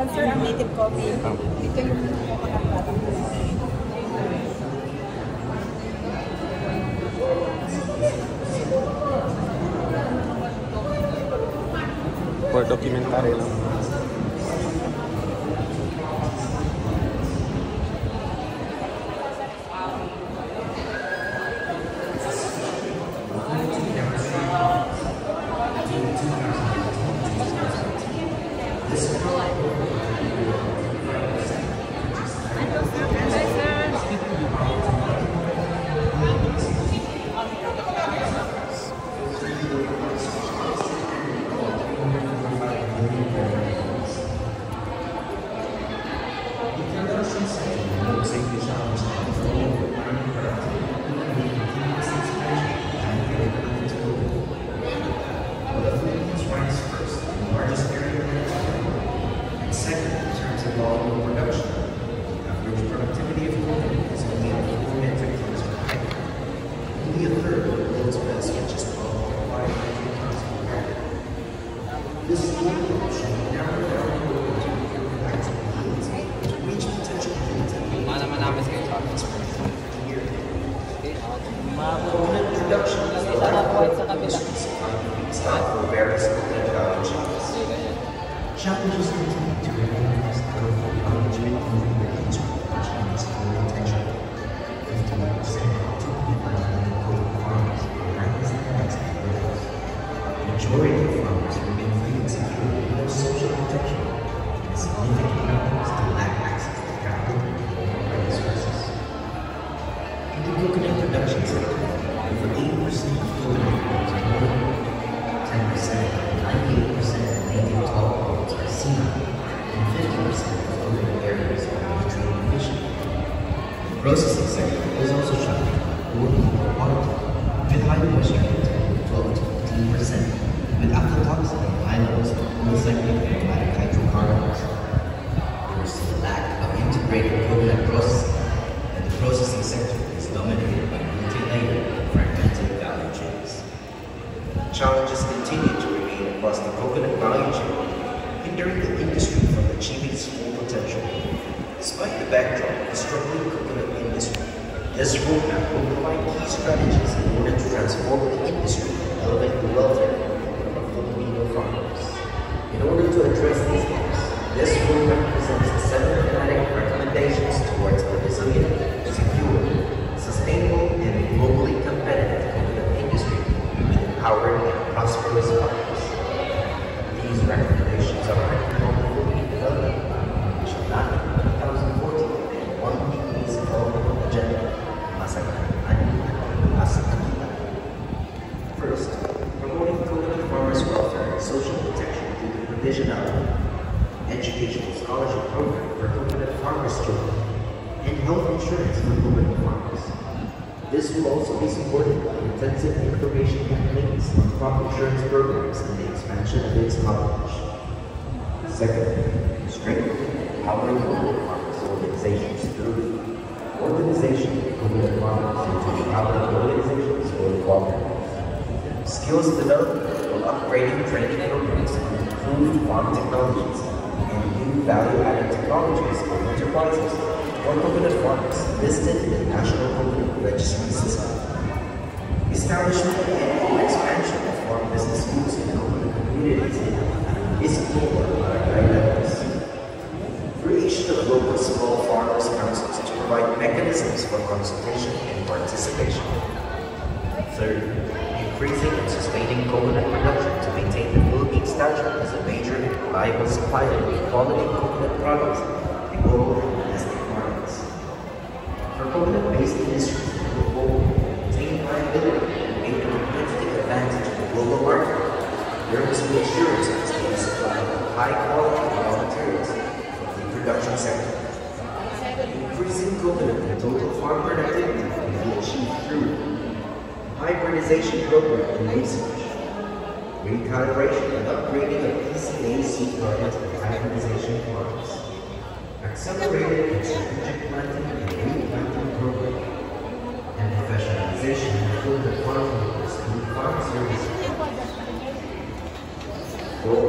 One sir, ang native coffee. Ah. Dito yung coconut butter. For documentary lang. Majority of farmers remain and secure with no social protection, and significant numbers still lack access to capital and credit sources. In the coconut production sector, over 80% of coconut farms are rural. 10% and 98% of native tall oaks are and 50% of coconut areas are naturally efficient. Processing integrated coconut processing, and the processing sector is dominated by multi-layered fragmented value chains. Challenges continue to remain across the coconut value chain, hindering the industry from achieving its full potential. Despite the backdrop of the struggling coconut industry, this roadmap will provide key strategies in order to transform the industry and elevate the welfare of Filipino farmers. In order to address these gaps, this roadmap presents seven thematic recommendations towards a resilient, secure, sustainable, and globally competitive coconut industry and prosperous farmers. These recommendations are economic development plan, which adopted in 2014 and one PP's development agenda, Masakatan. First, promoting coconut farmers' welfare and social protection through the provision of educational scholarship program for coconut farmers' children and health insurance for coconut farmers. This will also be supported by intensive information campaigns on crop insurance programs and the expansion of its coverage. Second, strengthening and empowering coconut farmers organizations through organization of coconut farmers into empowering organizations or cooperatives. Skills development will upgrading training programs and improved farm technologies and new value-added technologies for enterprises or coconut farmers listed in the National Coconut Registry System. Establishment and expansion of farm business schools in coconut communities is to our guidelines. Creation of local small farmers councils to provide mechanisms for consultation and participation. Third, increasing and sustaining coconut production to maintain the Philippine stature as a major and reliable supplier of quality coconut products. To move forward and maintain viability and make a competitive advantage of the global market, there must be assurances that the high-quality raw materials from the production sector. Increasing coconut and total farm productivity can be achieved through hybridization program and research, recalibration and upgrading of PCA seed gardens and hybridization farms, accelerated and strategic planting and replanting program, and professionalization of coconut farm workers through farm services. Goal,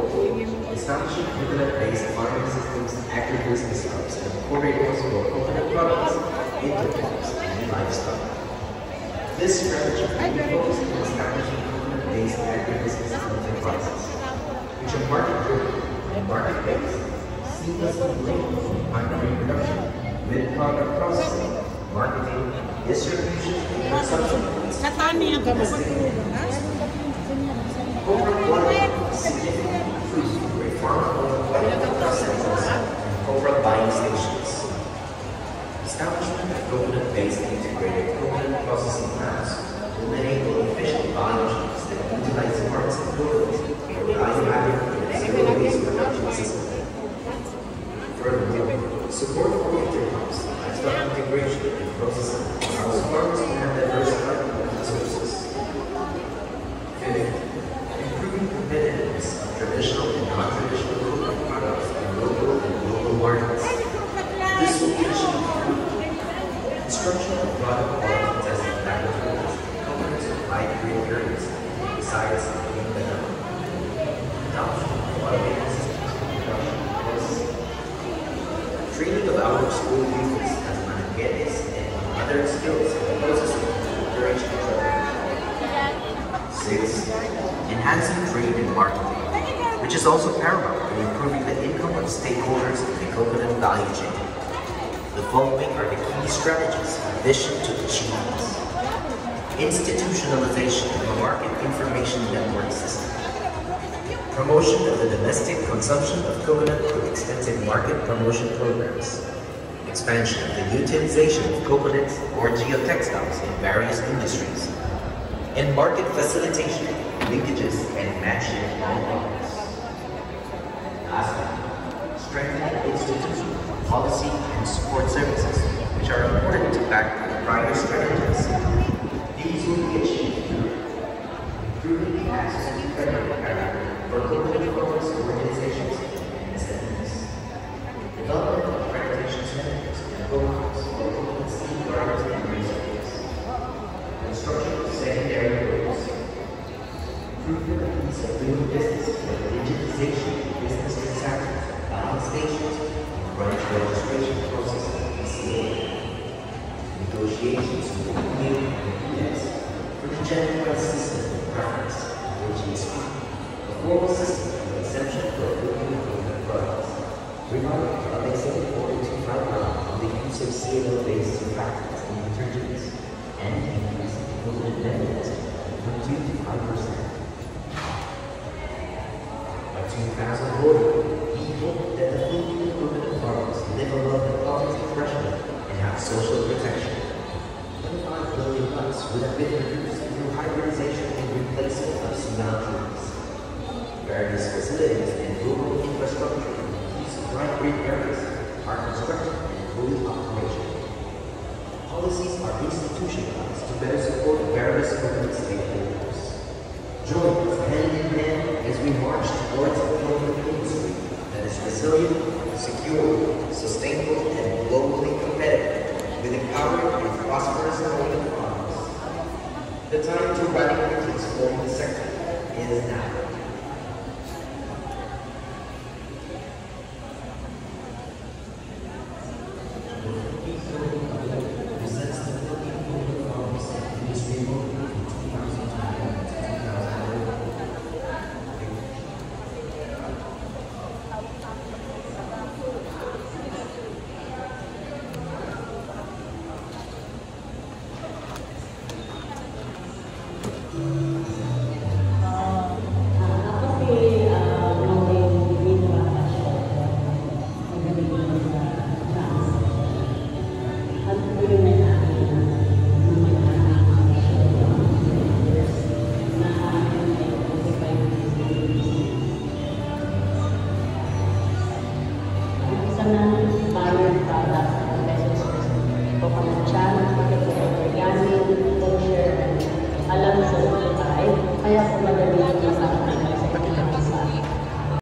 establishing coconut-based farming systems, agribusiness hubs, and corridors for coconut products, interface, and livestock. This strategy will be focused on establishing coconut-based agribusiness enterprises, seamlessly link primary production with product processing, marketing, distribution, and consumption. For production processing. Training of our school youths as manageres and other skills in to encourage entrepreneurship. Six, enhancing trade and marketing, which is also paramount in improving the income of stakeholders in the coconut value chain. The following are the key strategies and vision to achieve this. Institutionalization of a market information network system. Promotion of the domestic consumption of coconut through extensive market promotion programs. Expansion of the utilization of coconuts or geotextiles in various industries. And market facilitation, linkages, and matching products. Lastly, strengthening institutional, policy, and support services, which are important to back the private strategies. These will be achieved through the to credit repair for organizations, and SMEs. Development of accreditation centers and programs for and researchers. Construction of secondary roads. Improvement of of business with digitization general system of preference, GSP, a formal system of exemption for approving coconut products. Remark on Exhibit 4259 on the use of CLO-based surfactants and detergents and increasing coconut benefits from 2 to 5 percent. By 2040, we hope that the Filipino coconut farmers live above the poverty threshold and have social protection. 25 billion nuts would have been reduced hybridization and replacement of trees. Various facilities and rural infrastructure in these bright green areas are constructed and fully operational. Policies are institutionalized to better support various coconut stakeholders. Join us hand